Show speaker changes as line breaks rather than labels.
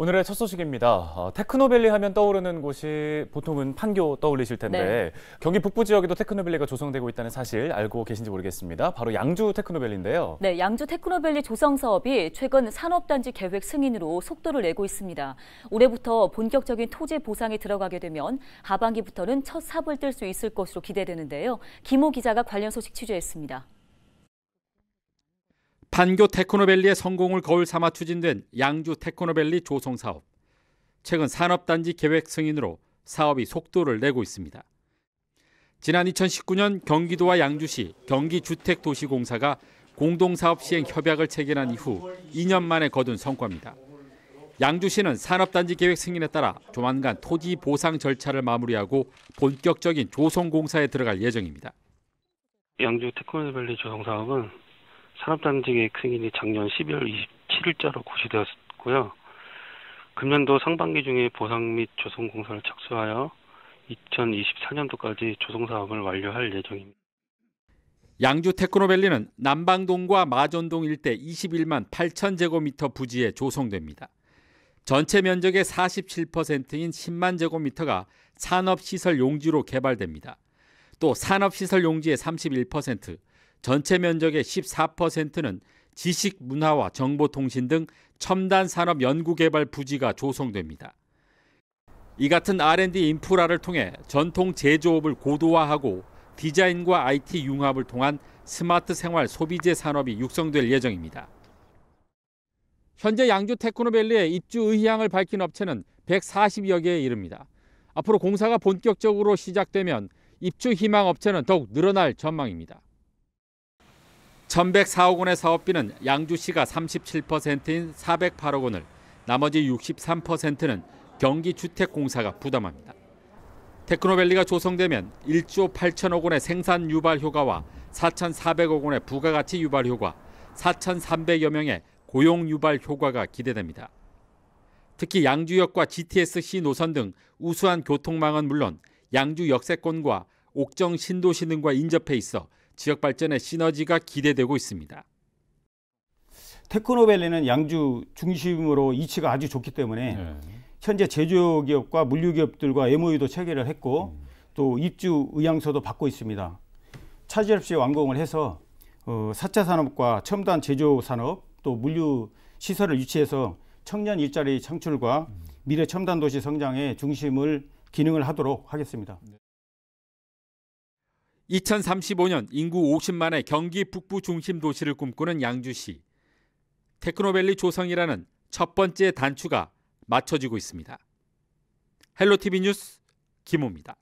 오늘의 첫 소식입니다. 어, 테크노밸리 하면 떠오르는 곳이 보통은 판교 떠올리실 텐데 네. 경기 북부 지역에도 테크노밸리가 조성되고 있다는 사실 알고 계신지 모르겠습니다. 바로 양주 테크노밸리인데요.
네, 양주 테크노밸리 조성 사업이 최근 산업단지 계획 승인으로 속도를 내고 있습니다. 올해부터 본격적인 토지 보상이 들어가게 되면 하반기부터는 첫 삽을 뜰 수 있을 것으로 기대되는데요. 김호 기자가 관련 소식 취재했습니다.
판교 테크노밸리의 성공을 거울 삼아 추진된 양주 테크노밸리 조성 사업. 최근 산업단지 계획 승인으로 사업이 속도를 내고 있습니다. 지난 2019년 경기도와 양주시 경기주택도시공사가 공동사업 시행 협약을 체결한 이후 2년 만에 거둔 성과입니다. 양주시는 산업단지 계획 승인에 따라 조만간 토지 보상 절차를 마무리하고 본격적인 조성 공사에 들어갈 예정입니다.
양주 테크노밸리 조성 사업은 산업단지 계획 승인이 작년 12월 27일자로 고시되었고요. 금년도 상반기 중에 보상 및 조성 공사를 착수하여 2024년도까지 조성 사업을 완료할 예정입니다.
양주 테크노밸리는 남방동과 마전동 일대 21만 8천 제곱미터 부지에 조성됩니다. 전체 면적의 47%인 10만 제곱미터가 산업시설 용지로 개발됩니다. 또 산업시설 용지의 31%, 전체 면적의 14%는 지식 문화와 정보통신 등 첨단 산업 연구개발 부지가 조성됩니다. 이 같은 R&D 인프라를 통해 전통 제조업을 고도화하고 디자인과 IT 융합을 통한 스마트 생활 소비재 산업이 육성될 예정입니다. 현재 양주 테크노밸리에 입주 의향을 밝힌 업체는 140여 개에 이릅니다. 앞으로 공사가 본격적으로 시작되면 입주 희망 업체는 더욱 늘어날 전망입니다. 1104억 원의 사업비는 양주시가 37%인 408억 원을 나머지 63%는 경기주택공사가 부담합니다. 테크노밸리가 조성되면 1조 8천억 원의 생산 유발 효과와 4,400억 원의 부가가치 유발 효과, 4,300여 명의 고용 유발 효과가 기대됩니다. 특히 양주역과 GTS-C 노선 등 우수한 교통망은 물론 양주 역세권과 옥정 신도시 등과 인접해 있어 지역 발전의 시너지가 기대되고 있습니다.
테크노밸리는 양주 중심으로 이치가 아주 좋기 때문에 네. 현재 제조기업과 물류기업들과 MOU도 체결을 했고 음. 또 입주 의향서도 받고 있습니다. 차질 없이 완공을 해서 어, 4차 산업과 첨단 제조 산업 또 물류 시설을 유치해서 청년 일자리 창출과 음. 미래 첨단 도시 성장의 중심을 기능을 하도록 하겠습니다.
2035년 인구 50만의 경기 북부 중심 도시를 꿈꾸는 양주시. 테크노밸리 조성이라는 첫 번째 단추가 맞춰지고 있습니다. 헬로티비 뉴스 김호입니다.